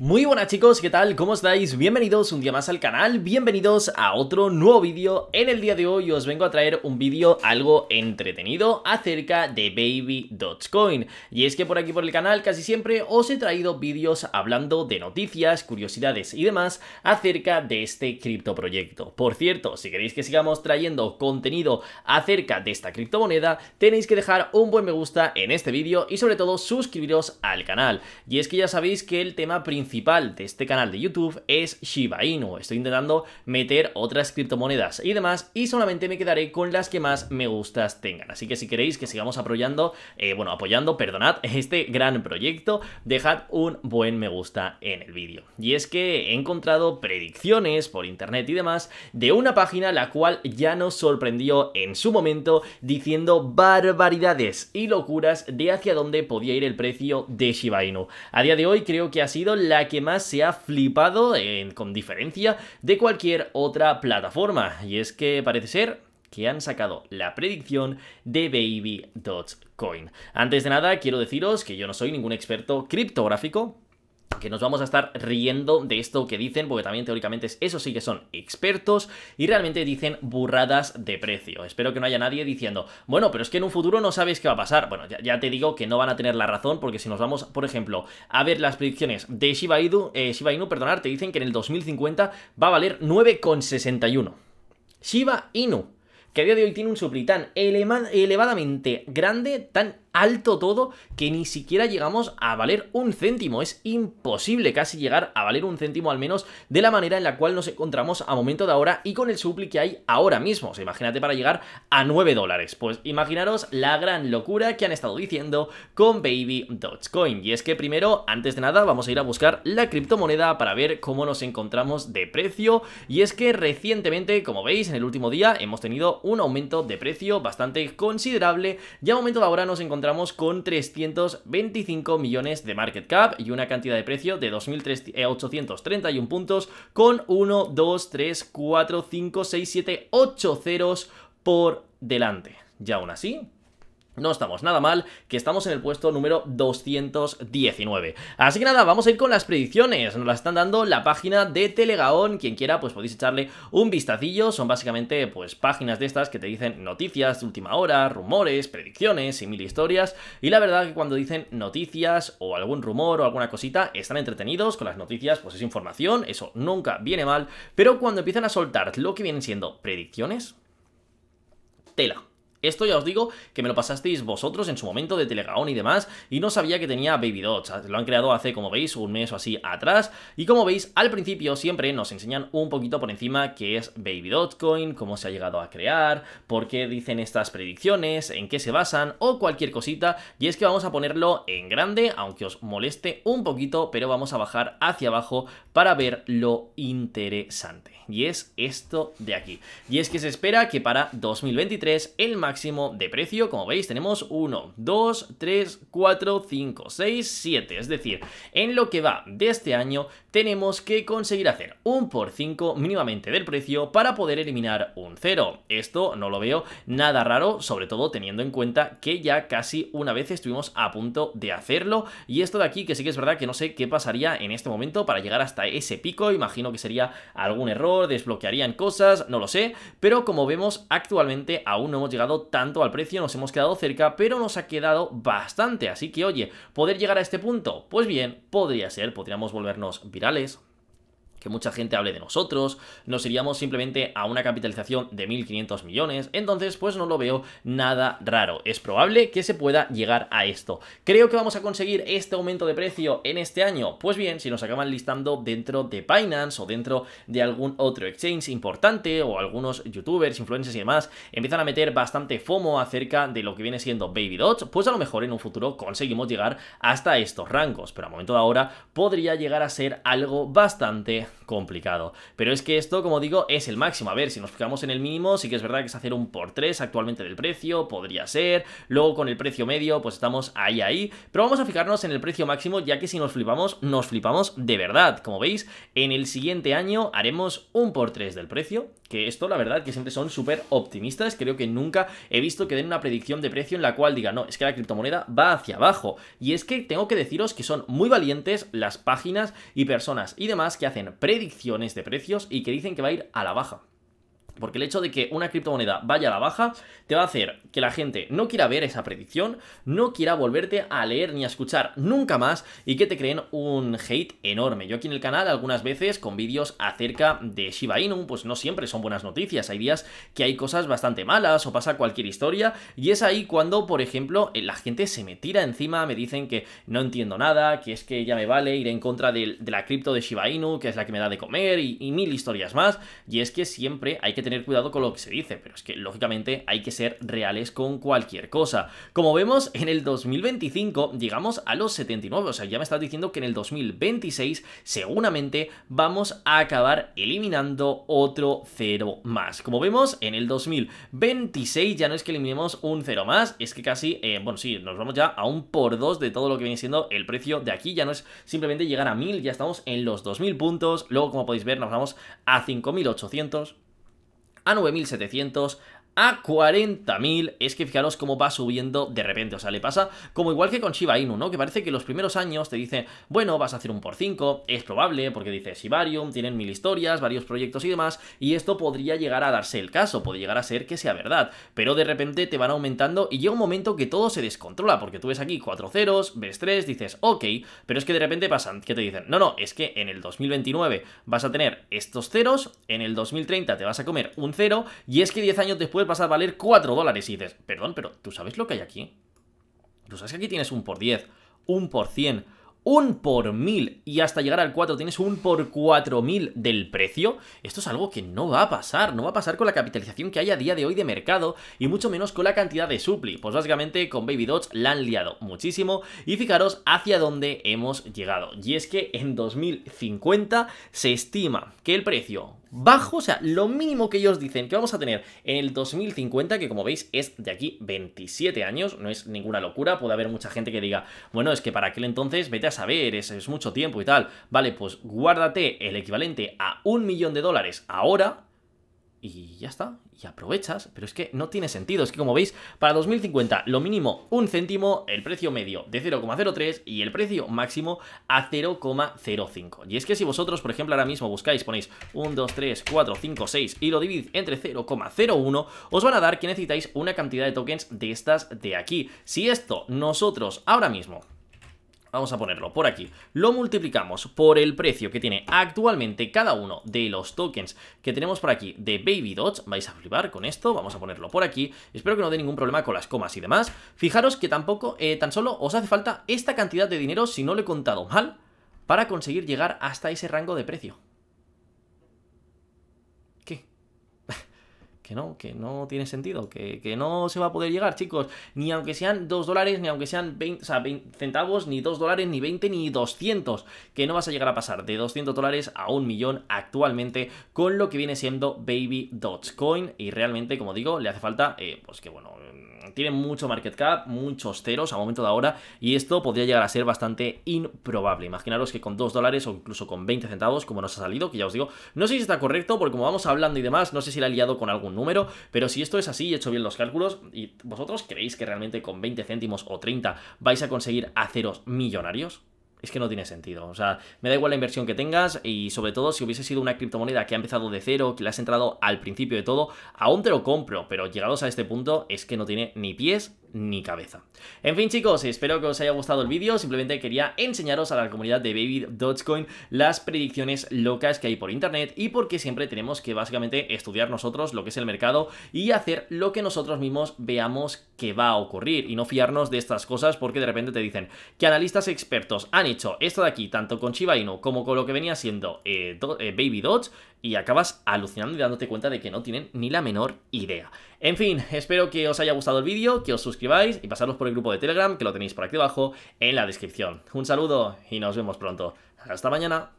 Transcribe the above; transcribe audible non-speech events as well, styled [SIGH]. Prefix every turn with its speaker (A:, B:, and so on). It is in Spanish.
A: Muy buenas chicos, ¿qué tal? ¿Cómo estáis? Bienvenidos un día más al canal, bienvenidos a otro nuevo vídeo. En el día de hoy os vengo a traer un vídeo algo entretenido acerca de Baby Dogecoin. Y es que por aquí por el canal casi siempre os he traído vídeos hablando de noticias, curiosidades y demás acerca de este criptoproyecto. Por cierto, si queréis que sigamos trayendo contenido acerca de esta criptomoneda, tenéis que dejar un buen me gusta en este vídeo y sobre todo suscribiros al canal. Y es que ya sabéis que el tema principal principal de este canal de YouTube es Shiba Inu. Estoy intentando meter otras criptomonedas y demás y solamente me quedaré con las que más me gustas tengan. Así que si queréis que sigamos apoyando, eh, bueno, apoyando, perdonad, [LAUGHS] este gran proyecto, dejad un buen me gusta en el vídeo. Y es que he encontrado predicciones por internet y demás de una página la cual ya nos sorprendió en su momento diciendo barbaridades y locuras de hacia dónde podía ir el precio de Shiba Inu. A día de hoy creo que ha sido la que más se ha flipado con diferencia de cualquier otra plataforma. Y es que parece ser que han sacado la predicción de Baby Dogecoin. Antes de nada, quiero deciros que yo no soy ningún experto criptográfico, que nos vamos a estar riendo de esto que dicen, porque también teóricamente eso sí que son expertos y realmente dicen burradas de precio. Espero que no haya nadie diciendo, bueno, pero es que en un futuro no sabéis qué va a pasar. Bueno, ya, te digo que no van a tener la razón, porque si nos vamos, por ejemplo, a ver las predicciones de Shiba Inu, eh, Shiba Inu, perdonar, te dicen que en el 2050 va a valer 9,61. Shiba Inu, que a día de hoy tiene un tan elevadamente grande, tan alto todo que ni siquiera llegamos a valer un céntimo. Es imposible casi llegar a valer un céntimo al menos de la manera en la cual nos encontramos a momento de ahora y con el supli que hay ahora mismo. Imagínate para llegar a 9 dólares. Pues imaginaros la gran locura que han estado diciendo con Baby Dogecoin. Y es que primero, antes de nada, vamos a ir a buscar la criptomoneda para ver cómo nos encontramos de precio. Y es que recientemente, como veis, en el último día hemos tenido un aumento de precio bastante considerable. Y a momento de ahora nos encontramos con 325 millones de market cap y una cantidad de precio de 2.831 puntos con 1, 2, 3, 4, 5, 6, 7, 8 ceros por delante. Y aún así, no estamos nada mal, que estamos en el puesto número 219. Así que nada, vamos a ir con las predicciones. Nos las están dando la página de Telegaón. Quien quiera, pues podéis echarle un vistacillo. Son básicamente, pues, páginas de estas que te dicen noticias de última hora, rumores, predicciones y mil historias. Y la verdad que cuando dicen noticias o algún rumor o alguna cosita, están entretenidos. Con las noticias, pues es información, eso nunca viene mal. Pero cuando empiezan a soltar lo que vienen siendo predicciones, tela. Esto ya os digo que me lo pasasteis vosotros en su momento de Telegaon y demás y no sabía que tenía Baby Dots. Lo han creado hace, como veis, un mes o así atrás y como veis, al principio siempre nos enseñan un poquito por encima qué es Baby Coin, cómo se ha llegado a crear, por qué dicen estas predicciones, en qué se basan o cualquier cosita y es que vamos a ponerlo en grande, aunque os moleste un poquito, pero vamos a bajar hacia abajo para ver lo interesante. Y es esto de aquí. Y es que se espera que para 2023 el máximo de precio, como veis, tenemos 1, 2, 3, 4, 5, 6, 7. Es decir, en lo que va de este año tenemos que conseguir hacer un por 5 mínimamente del precio para poder eliminar un 0. Esto no lo veo nada raro, sobre todo teniendo en cuenta que ya casi una vez estuvimos a punto de hacerlo. Y esto de aquí, que sí que es verdad que no sé qué pasaría en este momento para llegar hasta ese pico. Imagino que sería algún error, desbloquearían cosas, no lo sé. Pero como vemos, actualmente aún no hemos llegado tanto al precio, nos hemos quedado cerca, pero nos ha quedado bastante. Así que, oye, ¿poder llegar a este punto? Pues bien, podría ser, podríamos volvernos virales, que mucha gente hable de nosotros, nos iríamos simplemente a una capitalización de 1.500 millones, entonces pues no lo veo nada raro, es probable que se pueda llegar a esto. ¿Creo que vamos a conseguir este aumento de precio en este año? Pues bien, si nos acaban listando dentro de Binance o dentro de algún otro exchange importante o algunos youtubers, influencers y demás empiezan a meter bastante FOMO acerca de lo que viene siendo Baby Dots, pues a lo mejor en un futuro conseguimos llegar hasta estos rangos, pero a momento de ahora podría llegar a ser algo bastante complicado. Pero es que esto, como digo, es el máximo. A ver, si nos fijamos en el mínimo, sí que es verdad que es hacer un por 3 actualmente del precio, podría ser. Luego con el precio medio, pues estamos ahí, ahí. Pero vamos a fijarnos en el precio máximo, ya que si nos flipamos, nos flipamos de verdad. Como veis, en el siguiente año haremos un por 3 del precio, que esto la verdad que siempre son súper optimistas, creo que nunca he visto que den una predicción de precio en la cual diga, no, es que la criptomoneda va hacia abajo. Y es que tengo que deciros que son muy valientes las páginas y personas y demás que hacen predicciones de precios y que dicen que va a ir a la baja. Porque el hecho de que una criptomoneda vaya a la baja te va a hacer que la gente no quiera ver esa predicción, no quiera volverte a leer ni a escuchar nunca más y que te creen un hate enorme. Yo aquí en el canal algunas veces con vídeos acerca de Shiba Inu, pues no siempre son buenas noticias. Hay días que hay cosas bastante malas o pasa cualquier historia y es ahí cuando, por ejemplo, la gente se me tira encima, me dicen que no entiendo nada, que es que ya me vale ir en contra de, la cripto de Shiba Inu, que es la que me da de comer y, y mil historias más. Y es que siempre hay que tener cuidado con lo que se dice, pero es que lógicamente hay que ser reales con cualquier cosa. Como vemos, en el 2025 llegamos a los 79, o sea, ya me estás diciendo que en el 2026 seguramente vamos a acabar eliminando otro cero más. Como vemos, en el 2026 ya no es que eliminemos un cero más, es que casi, eh, bueno, sí, nos vamos ya a un por dos de todo lo que viene siendo el precio de aquí, ya no es simplemente llegar a 1000, ya estamos en los 2000 puntos, luego como podéis ver nos vamos a 5800 a 9700, a 40.000. Es que fijaros cómo va subiendo de repente. O sea, le pasa como igual que con Shiba Inu, ¿no? Que parece que los primeros años te dicen, bueno, vas a hacer un por 5, es probable, porque dice Shibarium, tienen mil historias, varios proyectos y demás, y esto podría llegar a darse el caso, puede llegar a ser que sea verdad. Pero de repente te van aumentando y llega un momento que todo se descontrola, porque tú ves aquí 4 ceros, ves 3, dices, ok, pero es que de repente pasan, que te dicen, no, no, es que en el 2029 vas a tener estos ceros, en el 2030 te vas a comer un cero, y es que 10 años después vas a valer 4 dólares. Y dices, perdón, pero ¿tú sabes lo que hay aquí? ¿Tú sabes que aquí tienes un por 10, un por 100, un por mil y hasta llegar al 4 tienes un por 4000 del precio, esto es algo que no va a pasar, no va a pasar con la capitalización que hay a día de hoy de mercado y mucho menos con la cantidad de supli. Pues básicamente con Baby Dots la han liado muchísimo y fijaros hacia dónde hemos llegado. Y es que en 2050 se estima que el precio bajo, o sea, lo mínimo que ellos dicen que vamos a tener en el 2050, que como veis es de aquí 27 años, no es ninguna locura, puede haber mucha gente que diga, bueno, es que para aquel entonces vete a saber, es, es mucho tiempo y tal, vale, pues guárdate el equivalente a un millón de dólares ahora, y ya está, y aprovechas, pero es que no tiene sentido, es que como veis, para 2050 lo mínimo un céntimo, el precio medio de 0,03 y el precio máximo a 0,05. Y es que si vosotros, por ejemplo, ahora mismo buscáis, ponéis 1, 2, 3, 4, 5, 6 y lo dividís entre 0,01, os van a dar que necesitáis una cantidad de tokens de estas de aquí. Si esto nosotros ahora mismo Vamos a ponerlo por aquí. Lo multiplicamos por el precio que tiene actualmente cada uno de los tokens que tenemos por aquí de Baby Dots. Vais a flipar con esto. Vamos a ponerlo por aquí. Espero que no dé ningún problema con las comas y demás. Fijaros que tampoco, eh, tan solo os hace falta esta cantidad de dinero, si no lo he contado mal, para conseguir llegar hasta ese rango de precio. Que no, que no tiene sentido, que, no se va a poder llegar, chicos, ni aunque sean 2 dólares, ni aunque sean 20, o sea, 20 centavos, ni 2 dólares, ni 20, ni 200, que no vas a llegar a pasar de 200 dólares a un millón actualmente con lo que viene siendo Baby Dogecoin y realmente, como digo, le hace falta, eh, pues que bueno, tiene mucho market cap, muchos ceros a momento de ahora y esto podría llegar a ser bastante improbable. Imaginaros que con 2 dólares o incluso con 20 centavos, como nos ha salido, que ya os digo, no sé si está correcto porque como vamos hablando y demás, no sé si la he liado con algún número, pero si esto es así, he hecho bien los cálculos y vosotros creéis que realmente con 20 céntimos o 30 vais a conseguir haceros millonarios, es que no tiene sentido. O sea, me da igual la inversión que tengas y sobre todo si hubiese sido una criptomoneda que ha empezado de cero, que le has entrado al principio de todo, aún te lo compro, pero llegados a este punto es que no tiene ni pies ni cabeza. En fin chicos, espero que os haya gustado el vídeo, simplemente quería enseñaros a la comunidad de Baby Dogecoin las predicciones locas que hay por internet y porque siempre tenemos que básicamente estudiar nosotros lo que es el mercado y hacer lo que nosotros mismos veamos que va a ocurrir y no fiarnos de estas cosas porque de repente te dicen que analistas expertos han hecho esto de aquí, tanto con Shiba Inu como con lo que venía siendo eh, eh, Baby Doge y acabas alucinando y dándote cuenta de que no tienen ni la menor idea. En fin, espero que os haya gustado el vídeo, que os suscribáis y pasaros por el grupo de Telegram, que lo tenéis por aquí abajo en la descripción. Un saludo y nos vemos pronto. Hasta mañana.